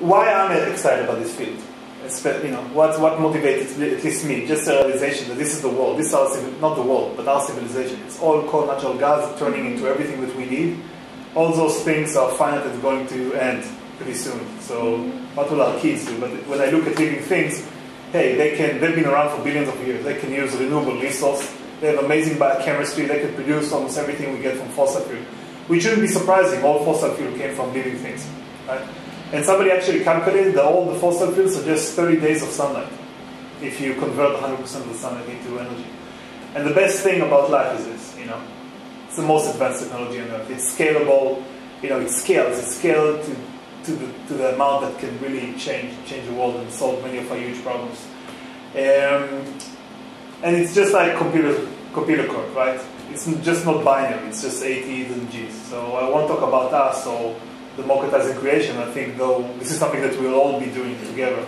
why I'm excited about this field? Uh, you know, what, what motivates at least me? Just a realization that this is the world. This is our, not the world, but our civilization. It's all called natural gas, turning into everything that we need. All those things are finite and going to end pretty soon. So mm-hmm. what will our kids do? But when I look at living things, hey, they can, they've been around for billions of years. They can use renewable resource. They have amazing biochemistry. They can produce almost everything we get from fossil fuel. Which shouldn't be surprising. All fossil fuel came from living things. Right? And somebody actually calculated that all the fossil fuels are just 30 days of sunlight if you convert 100% of the sunlight into energy. And the best thing about life is this, you know, it's the most advanced technology on earth. It's scalable, you know, it scales. It's scaled to to the, to the amount that can really change change the world and solve many of our huge problems. Um, and it's just like computer computer code, right? It's just not binary. It's just ATs and Gs. So I won't talk about us or democratizing creation. I think though this is something that we'll all be doing together.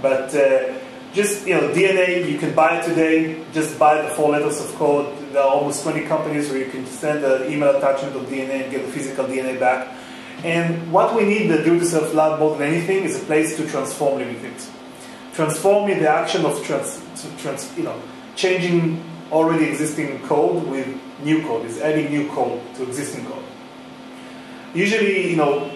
But uh, just you know, DNA you can buy it today. Just buy the four letters of code. There are almost 20 companies where you can send an email attachment of DNA and get the physical DNA back. And what we need the do-it-yourself lab more than anything is a place to transform living things. Transforming the action of trans, trans, you know, changing already existing code with new code, is adding new code to existing code. Usually, you know,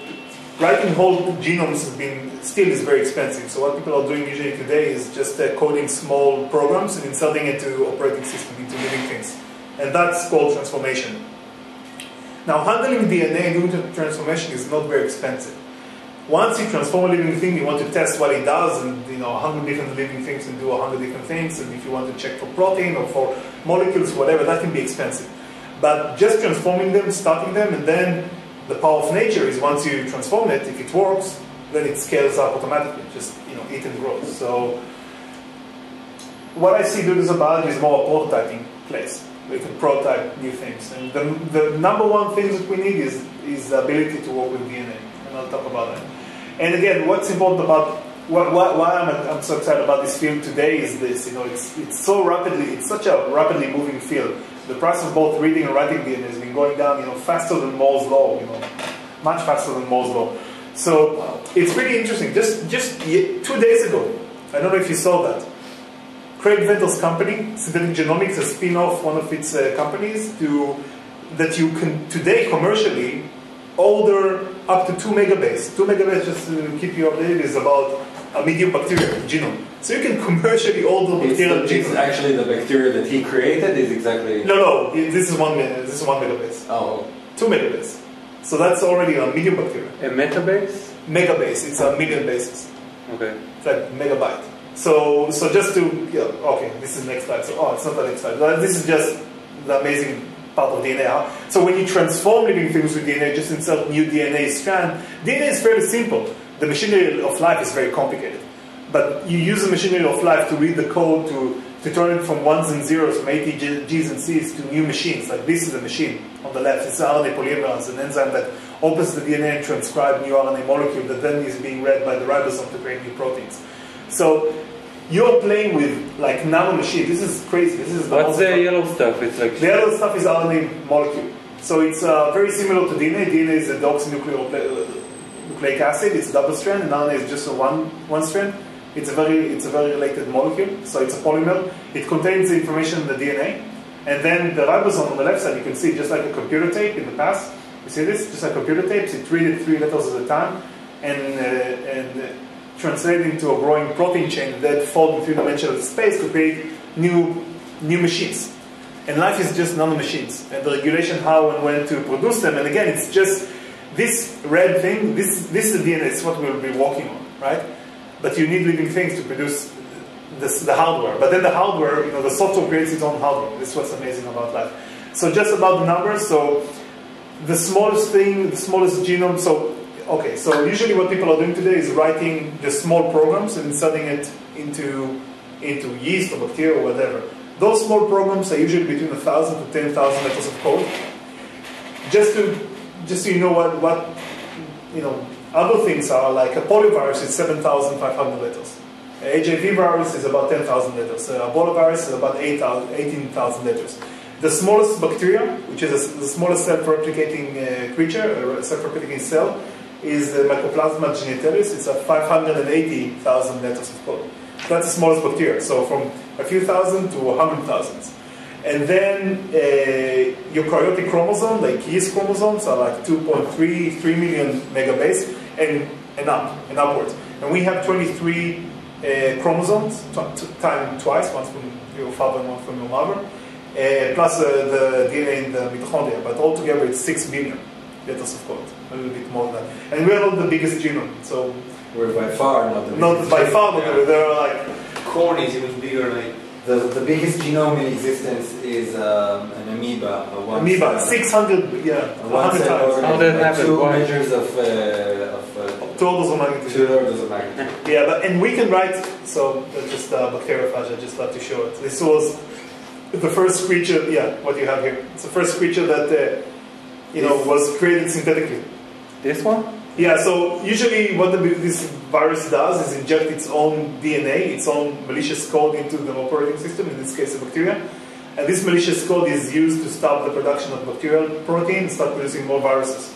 writing whole genomes has been still is very expensive. So what people are doing usually today is just uh, coding small programs and inserting it to operating system into living things, and that's called transformation. Now, handling DNA and doing transformation is not very expensive. Once you transform a living thing, you want to test what it does, and you know, a hundred different living things and do a hundred different things. And if you want to check for protein or for molecules, whatever, that can be expensive. But just transforming them, starting them, and then the power of nature is once you transform it, if it works, then it scales up automatically. Just you know, eat and grow. So, what I see doing as a biology is more a prototyping place we can prototype new things. And the, the number one thing that we need is, is the ability to work with DNA. And I'll talk about that. And again, what's important about why, why I'm, I'm, so excited about this field today is this. You know, it's, it's so rapidly, it's such a rapidly moving field. The price of both reading and writing DNA has been going down, you know, faster than Moore's law, you know, much faster than Moore's law. So it's pretty interesting. Just, just two days ago, I don't know if you saw that, Craig Venter's company, Synthetic Genomics, a spin-off one of its uh, companies, to that you can today commercially order up to two megabase. Two megabase, just to keep you updated, is about a medium bacterial genome. So you can commercially order bacterial it's, genome. It's actually the bacteria that he created is exactly. No, no. This is one. This is one megabase. Oh. Two megabase. So that's already a medium bacteria. A metabase. Megabase. It's a million bases. Okay. It's like megabyte. So, so just to, yeah, okay, this is next slide. So, oh, it's not the next slide. This is just the amazing part of DNA. Huh? So when you transform living things with DNA, just insert new DNA strand, DNA is fairly simple. The machinery of life is very complicated. But you use the machinery of life to read the code, to, to turn it from ones and zeros, from 80 G's and C's to new machines. Like this is a machine on the left. It's an RNA polymerase, an enzyme that opens the DNA and transcribes new RNA molecule that then is being read by the ribosome to create new proteins. So you're playing with like nano machines. This is crazy. This is the what's the yellow stuff? It's like the yellow stuff is RNA molecule. So it's uh, very similar to DNA. DNA is a deoxynucleic acid. It's a double strand, and RNA is just a one one strand. It's a very it's a very related molecule. So it's a polymer. It contains the information in the DNA, and then the ribosome on the left side. You can see just like a computer tape in the past. You see this? Just like computer tapes. It reads three letters at a time, and uh, and translated into a growing protein chain that fold in three-dimensional space to create new, new machines. And life is just nano-machines. And the regulation how and when to produce them, and again, it's just this red thing, this, this is the DNA, it's what we'll be working on, right? But you need living things to produce this, the hardware. But then the hardware, you know, the software creates its own hardware. This is what's amazing about life. So just about the numbers, so the smallest thing, the smallest genome, so okay, so usually what people are doing today is writing the small programs and inserting it into, into yeast or bacteria or whatever. Those small programs are usually between 1,000 to 10,000 letters of code. Just to, just so you know what, what you know, other things are, like a poliovirus is 7,500 letters. A HIV virus is about 10,000 letters. A Ebola virus is about 18,000 letters. The smallest bacteria, which is a, the smallest self-replicating uh, creature, self-replicating cell, is the Mycoplasma genitalis. It's a 580,000 letters of code. That's the smallest bacteria. So from a few thousand to a hundred thousands. And then uh, eukaryotic chromosome, like yeast chromosomes, are like 2.3, 3 million megabase and, and up, and upwards. And we have 23 uh, chromosomes, tw- time twice, once from your father and one from your mother, uh, plus uh, the DNA in the mitochondria. But altogether, it's 6 billion letters of code, a little bit more than that. And we are not the biggest genome, so We're by far not the biggest. not biggest. by far, but Yeah. there are like Corn is even bigger, like The, the biggest genome in existence is um, an amoeba. A one amoeba, cell- 600, yeah, a 100 times. organism, How does like that happen? Two Why? measures of, uh, of uh, Two orders of magnitude. two orders of magnitude. Yeah, but, and we can write, so just uh, bacteriophage, I just love to show it. This was the first creature, yeah, what you have here. It's the first creature that, uh, you know, was created synthetically. This one? Yeah, so usually what the, this virus does is inject its own DNA, its own malicious code into the operating system, in this case a bacteria. And this malicious code is used to stop the production of bacterial protein and start producing more viruses.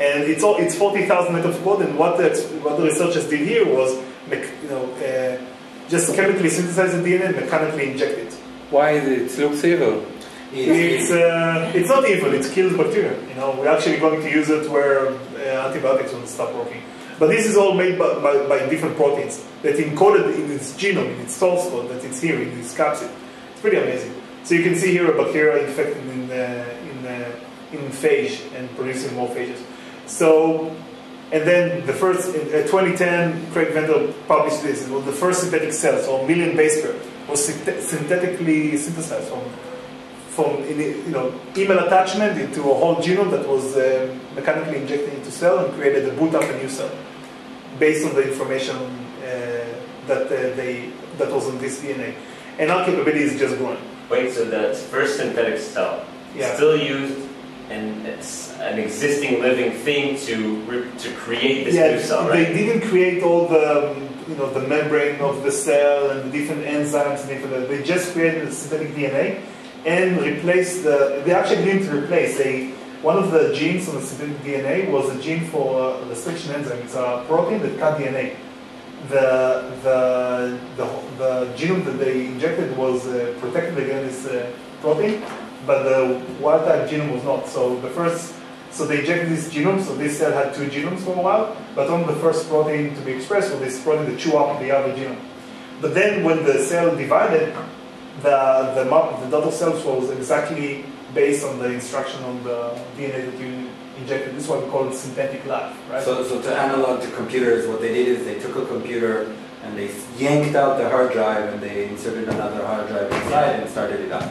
And it's, all, it's 40,000 letters of code, and what the, what the researchers did here was you know, uh, just chemically synthesize the DNA and mechanically inject it. Why is it? It looks evil. It's, uh, it's not evil, it kills bacteria. You know, we're actually going to use it where antibiotics will stop working. But this is all made by, by, by different proteins that encoded in its genome, in its source code that it's here in this capsid. It's pretty amazing. So you can see here a bacteria infected in, uh, in, uh, in phage and producing more phages. So, and then the first, in uh, 2010, Craig Venter published this. It was the first synthetic cell, so a million base pair, was synthet- synthetically synthesized from from in- you know email attachment into a whole genome that was uh, mechanically injected into cell and created a boot up a new cell based on the information uh, that uh, they that was in this DNA. And our capability is just growing. Wait, so the first synthetic cell Yeah. still used and it's an existing living thing to to create this yeah, new cell, right? they didn't create all the um, you know the membrane of the cell and the different enzymes and different. They just created the synthetic DNA and replace the. They actually didn't replace. They one of the genes on the synthetic DNA was a gene for uh, restriction enzyme. It's a protein that cut DNA. The the the, the genome that they injected was uh, protected against this uh, protein, but the wild type genome was not. So the first so they injected this genome, so this cell had two genomes for a while, but only the first protein to be expressed was this protein that chew up the other genome. But then when the cell divided, the, the, mo- the daughter cells was exactly based on the instruction on the DNA that you injected. This is why we call it synthetic life, right? So, so to analog to computers, what they did is they took a computer and they yanked out the hard drive and they inserted another hard drive inside and started it up.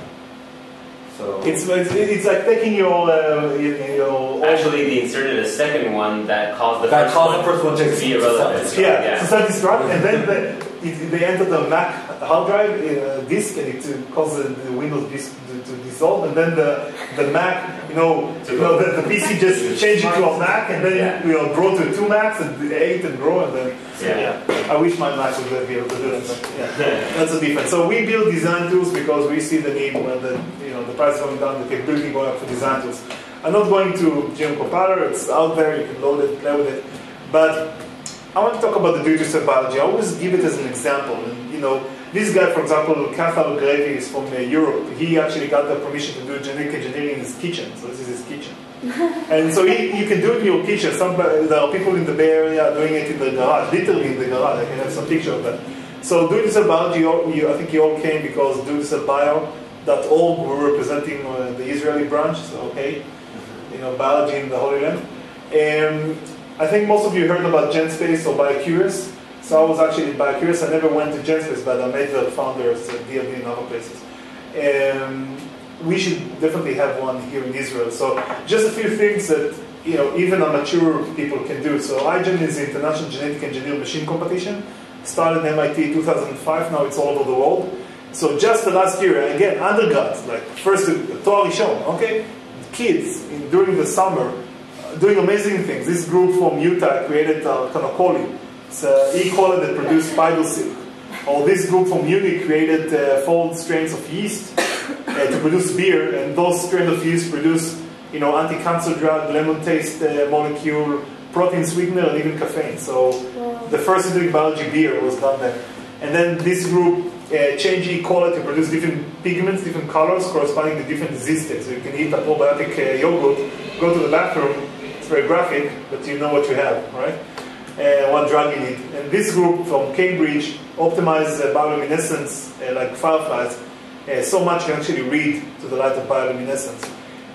So it's, it's, it's like taking your, uh, your, your Actually, they inserted a second one that caused the That first caused one the first one to be exist. irrelevant. Yeah, to self destruct, and then the, it, they enter the Mac hard drive uh, disk, and it uh, causes the Windows disk to, to dissolve, and then the, the Mac, you know, you know the, the PC just changes to a Mac, and then Yeah. you know grow to two Macs and eight and grow, and then Yeah. I wish my Mac would be able to do that, but yeah, that's a difference. So we build design tools because we see the need when the you know the price is going down, the capability going up for design tools. I'm not going to Genome Compiler; it's out there. You can load it, play with it. But I want to talk about the do-it-yourself biology. I always give it as an example. And you know, this guy, for example, Cathal Gravy is from uh, Europe. He actually got the permission to do genetic engineering in his kitchen. So this is his kitchen. and so he, you can do it in your kitchen. Some there are people in the Bay Area doing it in the garage, literally in the garage. I can have some picture of that. So do it yourself biology. You, you, I think you all came because do it yourself bio.org were representing uh, the Israeli branch. So okay, you know biology in the Holy Land. Um, I think most of you heard about GenSpace or BioCurious. So I was actually in BioCurious. I never went to GenSpace, but I met the founders at DLD and other places. Um, we should definitely have one here in Israel. So just a few things that you know even amateur people can do. So iGen is the International Genetic Engineering Machine Competition. Started MIT 2005. Now it's all over the world. So just the last year, again, undergrads, like first Torah Rishon, okay, kids in, during the summer doing amazing things. This group from Utah created uh, Kanokoli. It's uh, E. coli that produced spider silk. Or this group from Munich created uh, four strains of yeast uh, to produce beer, and those strains of yeast produce, you know, anti-cancer drug, lemon taste uh, molecule, protein sweetener, and even caffeine. So Wow. the first synthetic biology beer was done there. And then this group uh, changed E. coli to produce different pigments, different colors corresponding to different disease states. So you can eat a probiotic uh, yogurt, go to the bathroom, very graphic, but you know what you have, right? Uh, what drug you need. And this group from Cambridge optimized uh, bioluminescence uh, like fireflies uh, so much you can actually read to the light of bioluminescence.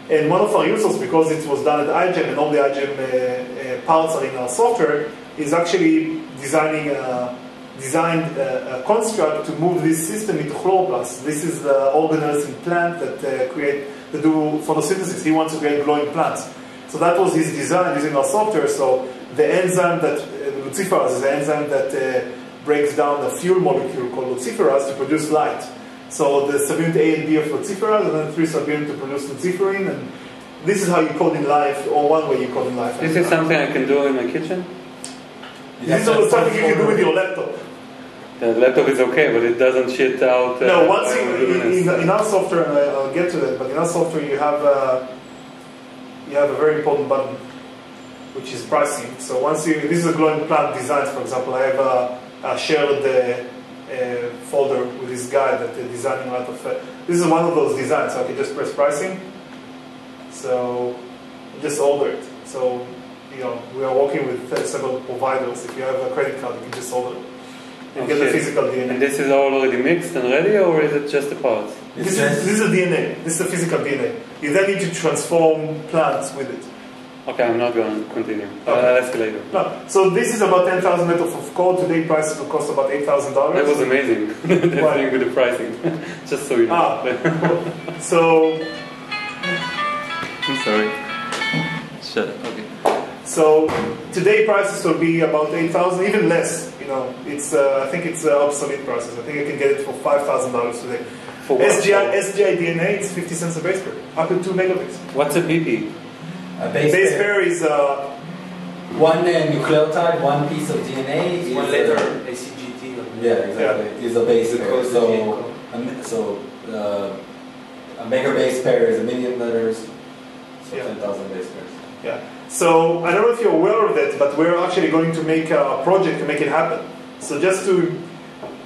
And one of our users, because it was done at iGEM and all the iGEM uh, uh, parts are in our software, is actually designing a, designed a, a construct to move this system into chloroplasts. This is the organelles in plant that uh, create, that do photosynthesis. He wants to create glowing plants. So that was his design using our software. So the enzyme that, uh, luciferase is the enzyme that uh, breaks down a fuel molecule called luciferase to produce light. So the subunit A and B of luciferase, and then three subunit to produce luciferin, and this is how you code in life, or one way you code in life. This is something I can do in my kitchen. This is something you can do with your laptop. The laptop is okay, but it doesn't shit out. Uh, No, once you, in, in, in our software, and I'll get to that, but in our software you have uh, you have a very important button, which is pricing. So once you, this is a glowing plant designs, for example, I have a, a shared uh, folder with this guy that designing a lot of. Uh, this is one of those designs. So I can just press pricing. So just order it. So you know we are working with several providers. If you have a credit card, you can just order it and get the physical DNA. And this is already mixed and ready, or is it just the parts? It This is, this is a DNA. This is a physical DNA. You then need to transform plants with it. Okay, I'm not going to continue. Uh, Okay. I'll ask you later. No. So this is about 10,000 meters of code. Today prices will cost about $8,000. That was amazing. the Why? thing with the pricing. just so you know. Ah. So, I'm sorry. Shut up. Okay. so today prices will be about 8,000, even less. You know, it's uh, I think it's uh, obsolete prices. I think I can get it for $5,000 today. For what? SGI, SGI DNA, it's 50 cents a base pair, up to 2 megabits. What's a BP? A base, Base pair. pair is uh, One uh, nucleotide, one piece of DNA is One a- letter ACGT. or- Yeah, exactly. Is a base pair. So, a, mi- so uh, a mega base pair is a million letters. So Yeah. ten thousand base pairs. Yeah. So I don't know if you're aware of that, but we're actually going to make a project to make it happen. So just to,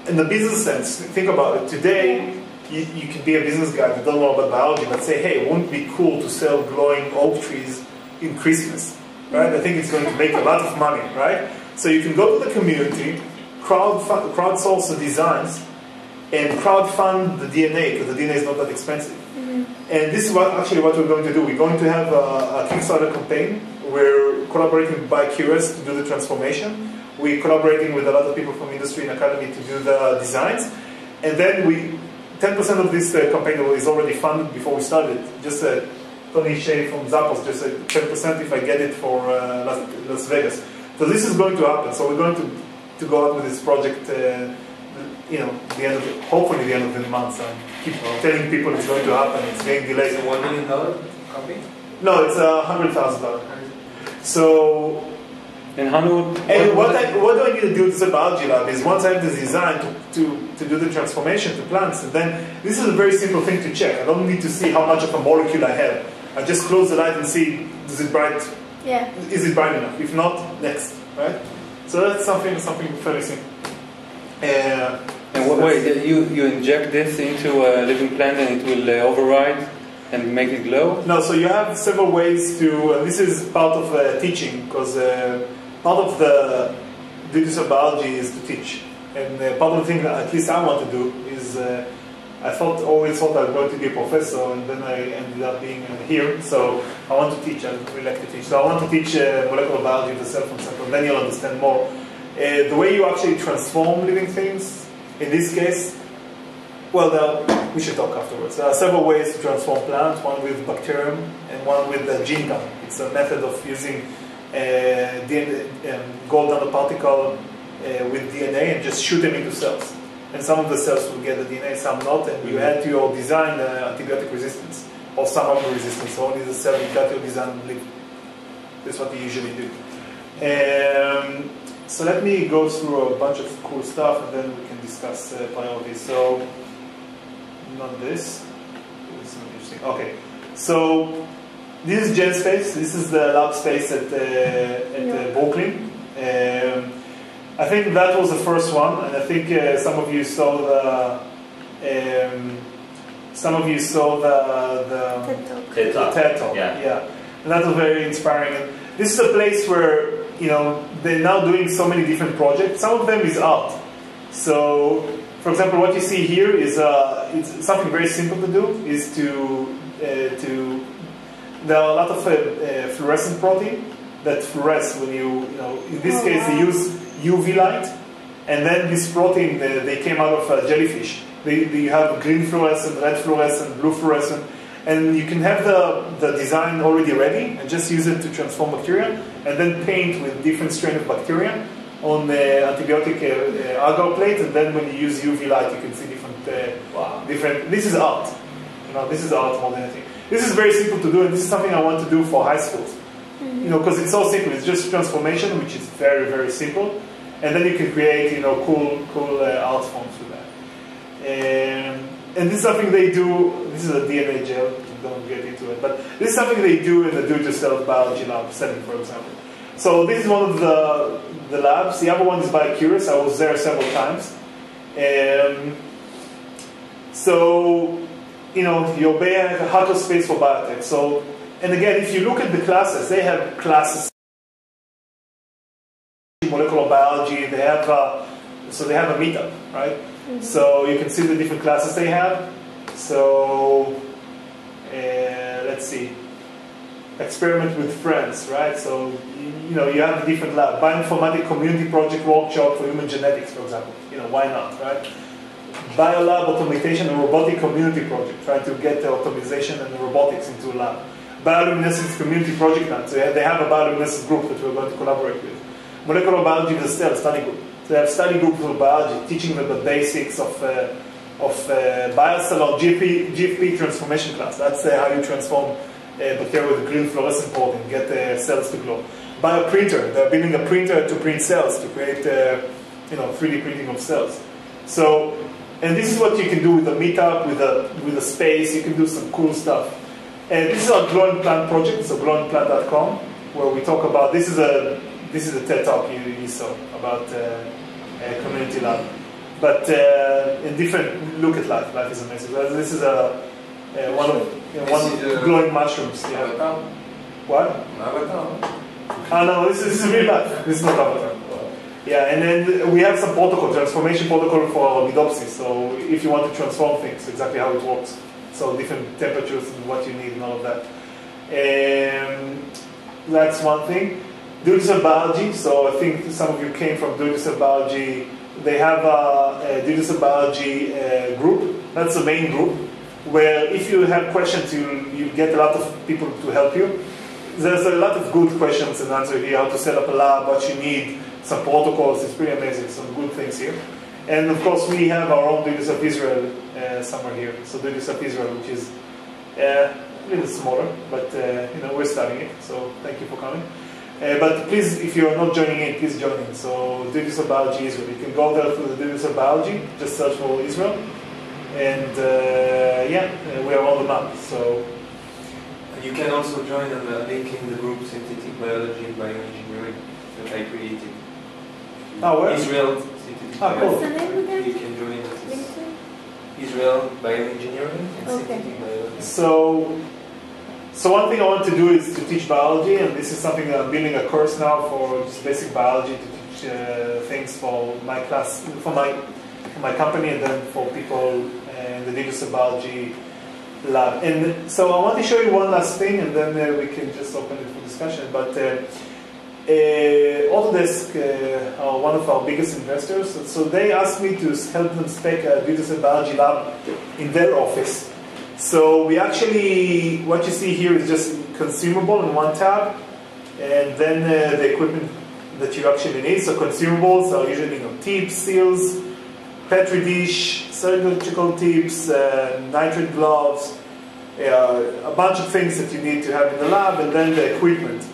in the business sense, think about it. Today, you, you can be a business guy that don't know about biology, but say, hey, wouldn't it be cool to sell glowing oak trees in Christmas? Right? I think it's going to make a lot of money, right? So you can go to the community, crowd crowdsource the designs, and crowdfund the DNA because the DNA is not that expensive. Mm-hmm. And this is what actually what we're going to do. We're going to have a, a Kickstarter campaign. We're collaborating with BioQS to do the transformation. We're collaborating with a lot of people from industry and academy to do the designs. And then we, 10% of this uh, campaign is already funded before we started. Just uh, Tony Shea from Zappos just said 10% if I get it for uh, Las, Las Vegas. So this is going to happen. So we're going to, to go out with this project, uh, you know, the end of the, hopefully the end of the month. I keep telling people it's going to happen. It's getting delayed. Is it one million dollar company? No, it's a hundred thousand dollars. So, And Hanu, and what, I, what do I need to do to the biology lab is once I have the design to, to, to do the transformation to plants, and then this is a very simple thing to check. I don't need to see how much of a molecule I have. I just close the light and see does it bright, Yeah. is it bright enough? If not, next, right? So that's something something fairly simple. Uh, and wha- wait, you, you inject this into a living plant and it will uh, override and make it glow? No, so you have several ways to. Uh, this is part of uh, teaching because uh, part of the of biology is to teach, and uh, part of the thing that at least I want to do is. Uh, I thought always thought I was going to be a professor, and then I ended up being here. So I want to teach. I really like to teach. So I want to teach uh, molecular biology the cell from sample. Then you'll understand more. The way you actually transform living things, in this case, well, there are, we should talk afterwards. There are several ways to transform plants, one with bacterium and one with the gene gun. It's a method of using uh, DNA, um, gold nanoparticle uh, with DNA and just shoot them into cells. And some of the cells will get the DNA, some not, and you add to your design uh, antibiotic resistance or some other resistance. So only the cell you got your design live. That's what we usually do. Um, so let me go through a bunch of cool stuff and then we can discuss uh, priorities. So not this. This is not interesting. Okay. So this is Gen GenSpace. This is the lab space at uh, at uh, Brooklyn. Um, I think that was the first one, and I think uh, some of you saw the um, some of you saw the the TED Talk. TED Talk. TED Talk. Yeah. yeah. And that was very inspiring. And this is a place where you know they're now doing so many different projects. Some of them is art. So, for example, what you see here is uh, it's something very simple to do. Is to uh, to there are a lot of uh, uh, fluorescent protein that fluoresce when you you know in this Oh, case they use UV light, and then this protein they, they came out of uh, jellyfish. They, they have green fluorescent, red fluorescent, blue fluorescent, and you can have the, the design already ready and just use it to transform bacteria, and then paint with different strain of bacteria on the antibiotic uh, uh, agar plate, and then when you use UV light, you can see different uh, Wow. different. This is art. You know, this is art more than anything. This is very simple to do, and this is something I want to do for high schools. You know, because it's so simple. It's just transformation, which is very, very simple, and then you can create, you know, cool, cool uh, art forms with that. Um, and this is something they do. This is a DNA gel. Don't get into it, but this is something they do in the do-it-yourself biology lab setting, for example. So this is one of the the labs. The other one is BioCurious. I was there several times. Um, so, you know, your Bay has a hacker space for biotech. So, and again, if you look at the classes, they have classes molecular biology. They have uh, so they have a meetup, right? So you can see the different classes they have. So uh, let's see, experiment with friends, right? So you, know you have a different lab. Bioinformatic community project workshop for human genetics, for example. You know why not, right? Biolab automation and robotic community project, trying to get the automation and the robotics into a lab. Bioluminescence community project. So they have a bioluminescence group that we're going to collaborate with. Molecular biology is still a study group. So they have study group for biology, teaching them the basics of uh, of uh, biocell or GFP, GFP transformation class. That's uh, how you transform bacteria with a green fluorescent protein, get uh, cells to glow. Bioprinter, they're building a printer to print cells, to create uh, you know 3D printing of cells. So, and this is what you can do with a meetup, with a with a space. You can do some cool stuff. And this is our glowing plant project, so glowingplant.com, where we talk about this is a this is a TED talk you, you saw about uh, a community lab, but uh, in different look at life. Life is amazing. This is a uh, one of know, one is, uh, glowing mushrooms. Yeah. Avatar. What? Avatar. Ah no, this is, this is real life. This is not avatar. Yeah, and then we have some protocol, transformation protocol for Midopsy. So if you want to transform things, exactly how it works. So different temperatures and what you need and all of that. Um, that's one thing. Do-it-yourself biology. So I think some of you came from do-it-yourself biology. They have a, a do-it-yourself biology uh, group. That's the main group where if you have questions, you you get a lot of people to help you. There's a lot of good questions and answers here. How to set up a lab, what you need, some protocols. It's pretty amazing. Some good things here. And of course, we have our own Duties of Israel uh, somewhere here. So Duties of Israel, which is uh, a little smaller, but uh, you know we're starting it. So thank you for coming. Uh, but please, if you are not joining in, please join in. So Duties of Biology Israel. You can go there through the Duties of Biology. Just search for Israel, and uh, yeah, uh, we are on the map. So You can also join on the link in the group Synthetic Biology and Bioengineering that I created. Ah, where? Israel Synthetic Ah, cool. Biology. You can join us. LinkedIn? Israel Bioengineering and Okay. Synthetic Biology. So, so one thing I want to do is to teach biology, and this is something that I'm building a course now for just basic biology to teach uh, things for my class, for my for my company, and then for people the digital biology lab. And so I want to show you one last thing, and then uh, we can just open it for discussion. But uh, uh, Autodesk uh, are one of our biggest investors, so they asked me to help them spec a digital biology lab in their office. So we actually, what you see here is just consumable in one tab, and then uh, the equipment that you actually need. So consumables are usually you know, tips, seals, petri dish, surgical tips, uh, nitrate gloves, uh, a bunch of things that you need to have in the lab, and then the equipment.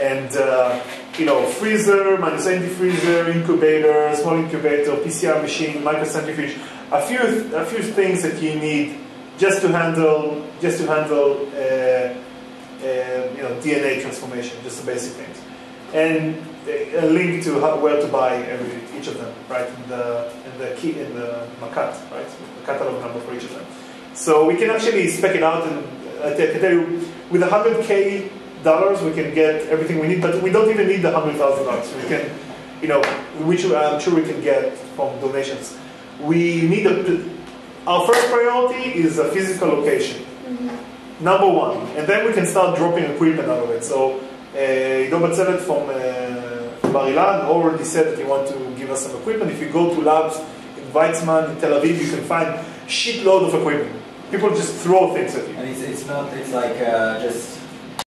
And uh, you know, freezer, minus 80 freezer, incubator, small incubator, PCR machine, microcentrifuge, a few a few things that you need just to handle just to handle uh, uh, you know, DNA transformation, just the basic things, and a link to how, where to buy every, each of them, right? In the in the key in the makat, right? The catalog number for each of them. So we can actually spec it out, and I can tell you, with 100k dollars, we can get everything we need, but we don't even need the hundred thousand dollars. We can, you know, which I'm sure we can get from donations. We need a. Our first priority is a physical location. Number one, and then we can start dropping equipment out of it. So, uh, Ido Batzelet from uh, Bar Ilan already said that he want to give us some equipment. If you go to labs in Weizmann, in Tel Aviv, you can find shitload of equipment. People just throw things at you. And it's, it's not, it's like uh, just